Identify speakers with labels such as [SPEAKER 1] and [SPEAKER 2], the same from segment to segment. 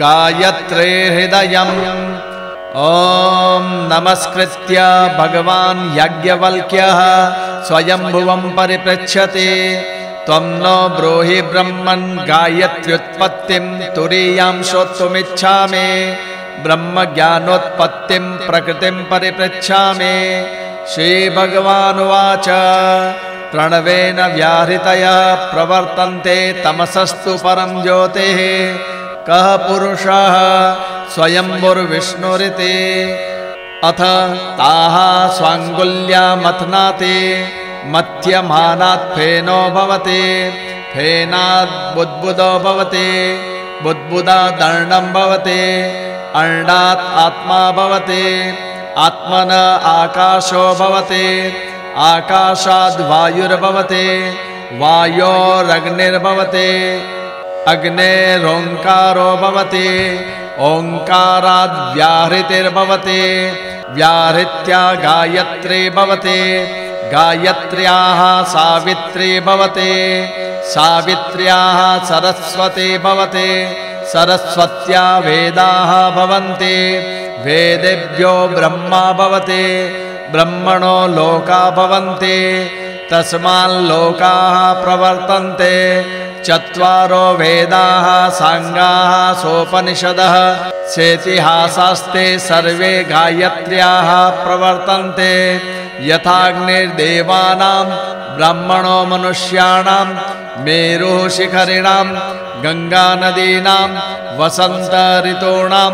[SPEAKER 1] गायत्रे हृदयम्। ॐ नमस्कृत्य भगवान् याज्ञवल्क्यः। स्वयम्भुवं परिपृच्छते। त्वं नो ब्रूहि ब्रह्मन् गायत्र्युत्पत्तिं तुरीयां श्रोतुमिच्छामि। ब्रह्मज्ञानोत्पत्तिं प्रकृतिं परिपृच्छामि। श्रीभगवानुवाच। प्रणवेन व्याहृतयः प्रवर्तन्ते तमसस्तु परं ज्योतिः। कः पुरुषः स्वयंवुर्विष्णुरिति अथ ताः स्वाङ्गुल्यामथनाति मथ्यमानात् फेनो भवति फेनात् बुद्बुदो भवति बुद्बुदादर्णं भवति अर्णात् आत्मा भवति आत्मन आकाशो भवति आकाशाद् वायुर्भवति वायोरग्निर्भवति अग्नेरोङ्कारो भवति। ओङ्काराद् व्याहृतिर्भवति व्याहृत्या गायत्री भवति। गायत्र्याः सावित्री भवति। सावित्र्याः सरस्वती भवति। सरस्वत्या वेदाः भवन्ति। वेदेभ्यो ब्रह्मा भवति। ब्रह्मणो लोका भवन्ति। तस्माल्लोकाः प्रवर्तन्ते। चत्वारो वेदाः, साङ्गाः, सोपनिषदः। सेतिहासास्ते सर्वे गायत्र्याः प्रवर्तन्ते। यथाग्निर्देवानां ब्राह्मणो मनुष्याणां मेरुः शिखरिणां गङ्गानदीनां वसन्तऋतूणां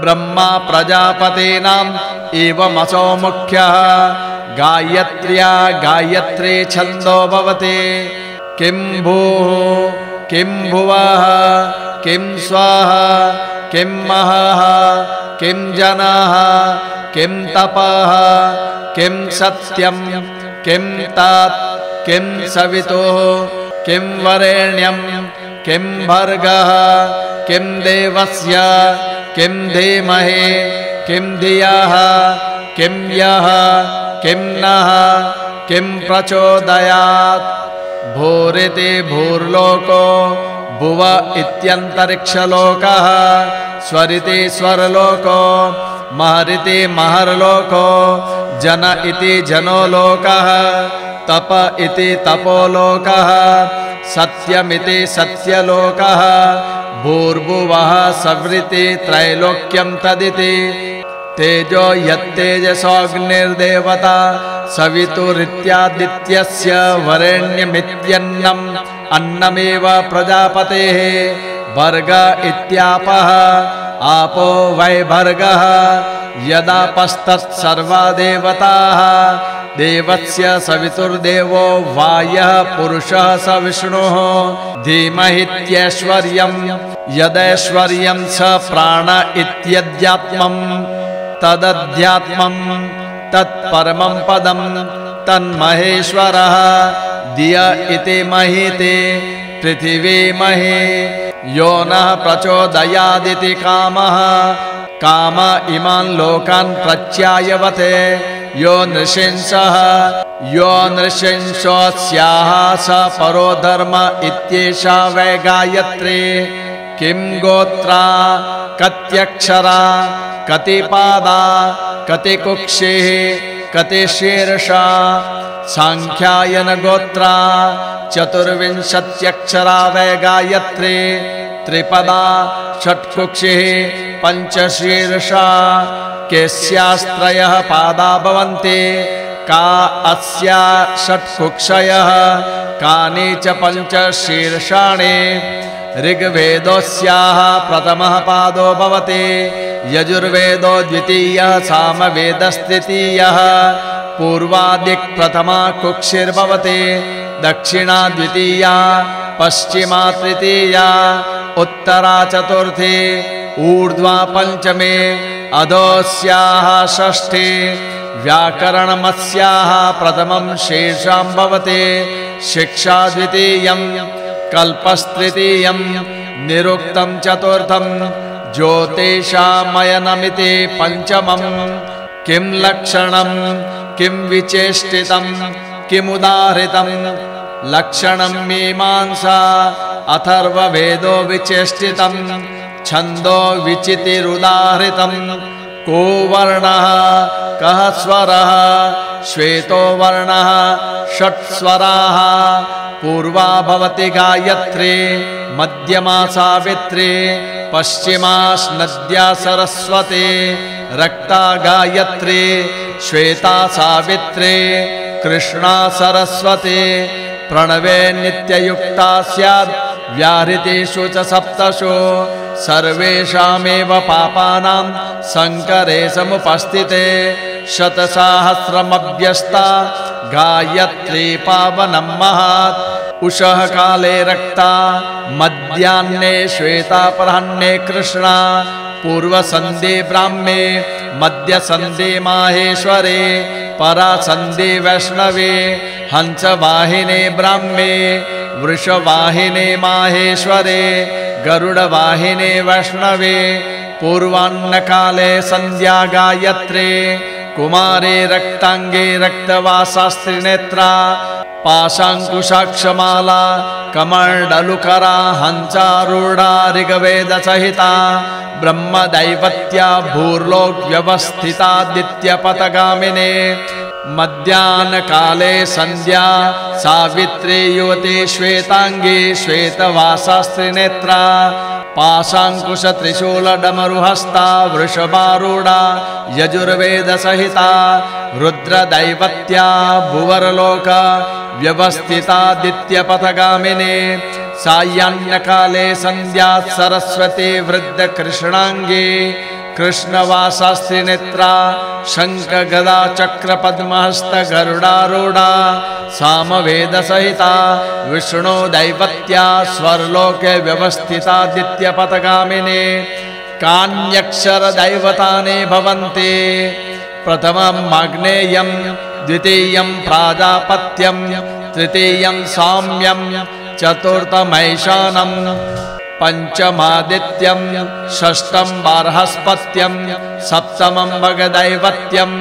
[SPEAKER 1] ब्रह्मा प्रजापतीनाम्, एवमसौ मुख्यः। गायत्र्या गायत्री छन्दो भवति। किं भूः किं भुवः किं स्वः किं महः किं जनः किं तपः किं सत्यं किं तत् किं सवितुः किं वरेण्यं किं भर्गः किं देवस्य किं धीमहि किं धियः किं यः किं नः किं प्रचोदयात् भूरिति भूर्लोको भुव इत्यन्तरिक्षलोकः स्वरिति स्वरलोको महरिति महर्लोको जन इति जनो लोकः तप इति तपोलोकः सत्यमिति सत्यलोकः भूर्भुवः सवृति त्रैलोक्यं तदिति। तेजो यत्तेजसोऽग्निर्देवता सवितुरित्यादित्यस्य वरेण्यमित्यन्नम् अन्नमेव प्रजापतेः भर्ग इत्यापः। आपो वै भर्गः। यदापस्तत्सर्वा देवताः देवस्य सवितुर्देवो वायः पुरुषः स विष्णुः। धीमहित्यैश्वर्यम् यदैश्वर्यं स प्राण इत्यध्यात्मम् तदध्यात्मम् तत्परमं पदं तन्महेश्वरः दिय इति महिते पृथिवी महे यो नः प्रचोदयादिति कामः। काम इमान् लोकान् प्रत्यायवते यो नृशंसः यो नृशंसोऽस्याः स परो धर्म इत्येषा वै गायत्री किं गोत्रा कत्यक्षरा कति पादा कति कुक्षिः, कति शीर्षा सांख्यायन गोत्रा, चतुर्विंशत्यक्षरा वै गायत्री त्रिपदा षट्कुक्षिः, पञ्चशीर्षा, केस्यास्त्रयः पादा भवन्ति, का अस्या षट्कुक्षयः, कानि च पञ्चशीर्षाणि ऋग्वेदोऽस्याः प्रथमः पादो भवति। यजुर्वेदो द्वितीयः सामवेदस्तृतीयः पूर्वादिक्प्रथमा कुक्षिर्भवति। दक्षिणा द्वितीया, पश्चिमा तृतीया, उत्तरा चतुर्थी, ऊर्ध्वा पञ्चमे, अधोस्याः षष्ठी, व्याकरणमस्याः प्रथमं शेषां भवति। शिक्षा द्वितीयं कल्पस्तृतीयं निरुक्तं चतुर्थं ज्योतिषामयनमिति पञ्चमम् किं लक्षणं किं विचेष्टितं किमुदाहृतं लक्षणं मीमांसा अथर्ववेदो विचेष्टितं छन्दो विचितिरुदाहृतम् को वर्णः। कः स्वरः? श्वेतो वर्णः। षट्स्वराः पूर्वा भवति गायत्री। मध्यमा सावित्री। पश्चिमास्नद्या सरस्वती। रक्ता गायत्री। श्वेता सावित्री। कृष्णा सरस्वती। प्रणवे नित्ययुक्ता स्यात्। व्याहृतेषु च सप्तशो। सर्वेषामेव पापानां शङ्करे समुपस्थिते। शतसाहस्रमभ्यस्ता गायत्री पावनं महात्। उषः काले रक्ता मध्याह्ने श्वेतापराह्ने कृष्णा। पूर्वसन्धे ब्राह्मे मध्यसन्धे माहेश्वरे। परासन्धे वैष्णवे हंसवाहिने ब्राह्मे वृषवाहिने माहेश्वरे, गरुडवाहिने वैष्णवे, पूर्वाह्नकाले सन्ध्या गायत्रे कुमारे रक्ताङ्गे रक्तवासास्त्रिनेत्रा, पाशाङ्कुशाक्षमाला, कमण्डलुकरा हंसारूढा ऋग्वेदसहिता ब्रह्मदैवत्या भूर्लोक्व्यवस्थितादित्यपथगामिने मध्याह्नकाले सन्ध्या सावित्री युवती श्वेताङ्गी श्वेतवासास्त्रिनेत्रा पाशाङ्कुशत्रिशूलडमरुहस्ता वृषभारूढा यजुर्वेदसहिता रुद्रदैवत्या भुवरलोक व्यवस्थितादित्यपथगामिने सायाह्नकाले सन्ध्यात् सरस्वती वृद्धकृष्णाङ्गी कृष्णवासास्त्रिनेत्रा शङ्खगदा चक्रपद्महस्तगरुडारूढा सामवेदसहिता विष्णो दैवत्या स्वर्लोके व्यवस्थितादित्यपथगामिने कान्यक्षरदैवतानि भवन्ति प्रथमम् आग्नेयं द्वितीयं प्राजापत्यं तृतीयं साम्यं चतुर्थमैशानम् पञ्चमादित्यं षष्ठं बार्हस्पत्यं सप्तमं भगदैवत्यम्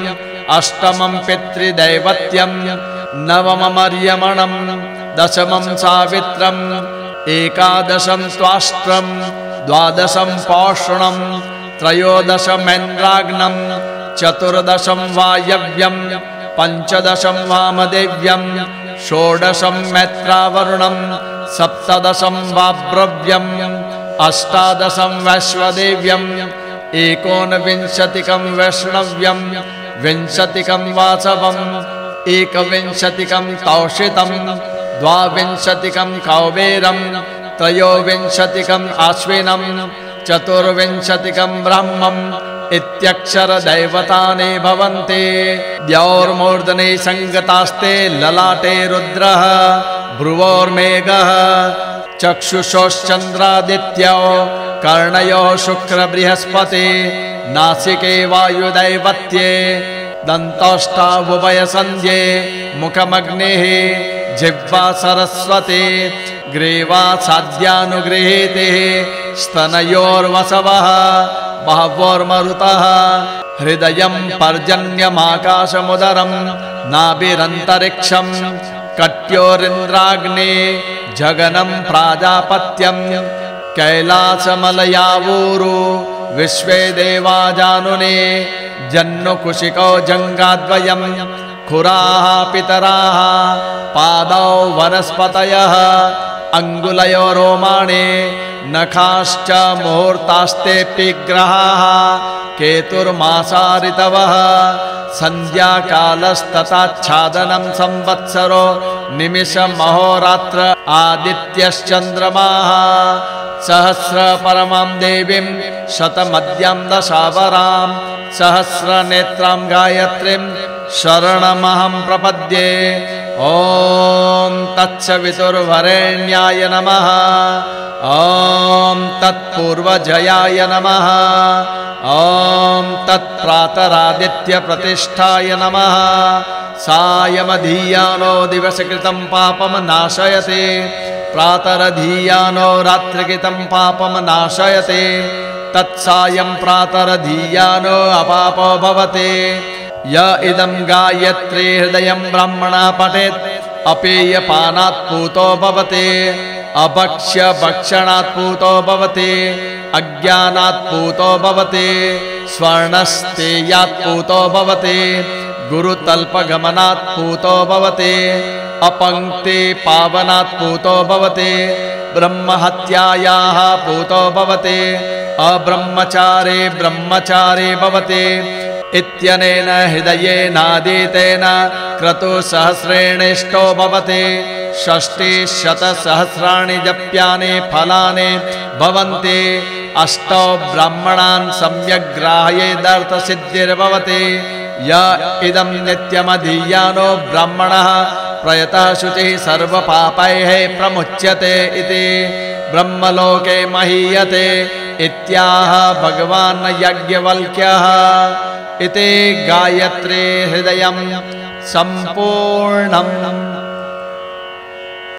[SPEAKER 1] अष्टमं पितृदैवत्यं नवममर्यमणं दशमं सावित्रम् एकादशं त्वाष्ट्रं द्वादशं पौषणं त्रयोदशमेन्द्राग्नं चतुर्दशं वायव्यं पञ्चदशं वामदेव्यं षोडशं मैत्रावरुणं सप्तदशं वाब्रव्यम् अष्टादशं वैश्वदेव्यम्, एकोनविंशतिकं वैष्णव्यं विंशतिकं वासवम् एकविंशतिकं तौषितं द्वाविंशतिकं कौबेरं त्रयोविंशतिकम् आश्विनं चतुर्विंशतिकं ब्रह्मम् इत्यक्षरदैवतानि भवन्ति। द्यौर्मूर्धने सङ्गतास्ते ललाटे रुद्रः। भ्रुवोर्मेघः चक्षुषोश्चन्द्रादित्यौ कर्णयोः शुक्रबृहस्पति नासिके वायुदैवत्ये दन्तोष्टावुभयसन्ध्ये मुखमग्निः जिह्वा सरस्वती ग्रीवा साध्यानुगृहीतिः स्तनयोर्वसवः बहवोर्मरुतः हृदयं पर्जन्यमाकाशमुदरं नाभिरन्तरिक्षं कट्योरिन्द्राग्ने जगनं प्राजापत्यं कैलासमलयावूरु विश्वे जानुने जन्नुकुशिकौ जङ्गाद्वयं खुराः पितराः पादौ वनस्पतयः अङ्गुलयो रोमाणे नखाश्च मुहूर्तास्तेऽपि ग्रहाः केतुर्मासारितवः। सन्ध्याकालस्तथाच्छादनं संवत्सरो निमिषमहोरात्र आदित्यश्चन्द्रमाः। सहस्रपरमां देवीं शतमद्यां दशावरां। सहस्रनेत्रां गायत्रीं शरणमहं प्रपद्ये ॐ तत्सवितुर्वरेण्याय नमः। ॐ तत्पूर्वजयाय नमः। ॐ तत्प्रातरादित्यप्रतिष्ठाय नमः। सायमधीयानो दिवसकृतं पापं नाशयते। प्रातरधीयानो रात्रिकृतं पापं नाशयते। तत्सायं प्रातरधीयानो अपापो भवते य इदं गायत्री हृदयं ब्रह्मणः पठेत्। अपेयपानात् पूतो भवते। अभक्ष्य भक्षणात् पूतो भवति। अज्ञानात् पूतो भवति। स्वर्णस्तेयात् पूतो भवति। गुरुतल्पगमनात् पूतो भवति। अपङ्क्ति पावनात् पूतो भवति। ब्रह्महत्यायाः पूतो भवति। अब्रह्मचारे ब्रह्मचारे भवति। इत्यनेन हृदयेनादीतेन क्रतुसहस्रेणेष्टो भवति। षष्टिशतसहस्राणि जप्यानि फलानि भवन्ति। अष्टौ ब्राह्मणान् सम्यग्राह्येदर्थसिद्धिर्भवति य इदं नित्यमधीयानो ब्राह्मणः प्रयतः शुचिः सर्वपापैः प्रमुच्यते इति। ब्रह्मलोके महीयते। इत्याह भगवान् यज्ञवल्क्यः। इति गायत्री हृदयं सम्पूर्णम्